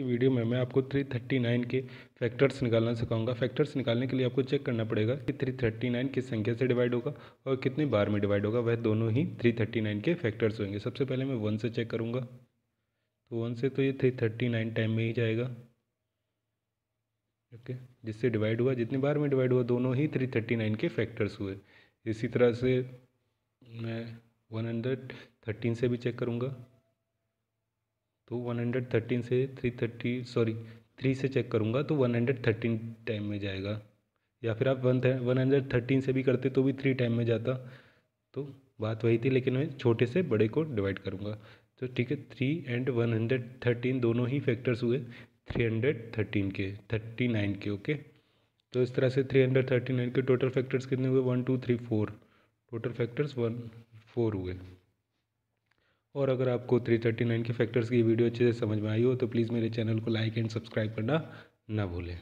की वीडियो में मैं आपको 339 के फैक्टर्स निकालना सिखाऊँगा। फैक्टर्स निकालने के लिए आपको चेक करना पड़ेगा कि 339 किस संख्या से डिवाइड होगा और कितने बार में डिवाइड होगा। वह दोनों ही 339 के फैक्टर्स होंगे। सबसे पहले मैं वन से चेक करूँगा। तो वन से तो ये थ्री थर्टी नाइन टाइम में ही जाएगा। ओके जिससे डिवाइड हुआ, जितनी बार में डिवाइड हुआ, दोनों ही थ्री थर्टी नाइन के फैक्टर्स हुए। इसी तरह से मैं वन हंड्रेड थर्टीन से भी चेक करूँगा। तो वन हंड्रेड थर्टीन से थ्री थर्टी सॉरी थ्री से चेक करूँगा तो वन हंड्रेड थर्टीन टाइम में जाएगा। या फिर आप वन वन हंड्रेड थर्टीन से भी करते तो भी थ्री टाइम में जाता। तो बात वही थी, लेकिन मैं छोटे से बड़े को डिवाइड करूँगा। तो ठीक है three and one hundred thirteen दोनों ही फैक्टर्स हुए थ्री हंड्रेड थर्टीन के थर्टी नाइन के ओके तो इस तरह से थ्री हंड्रेड थर्टी नाइन के टोटल फैक्टर्स कितने हुए? One two three four total factors one four हुए। और अगर आपको थ्री थर्टी नाइन के फैक्टर्स की वीडियो अच्छे से समझ में आई हो तो प्लीज़ मेरे चैनल को लाइक एंड सब्सक्राइब करना ना भूलें।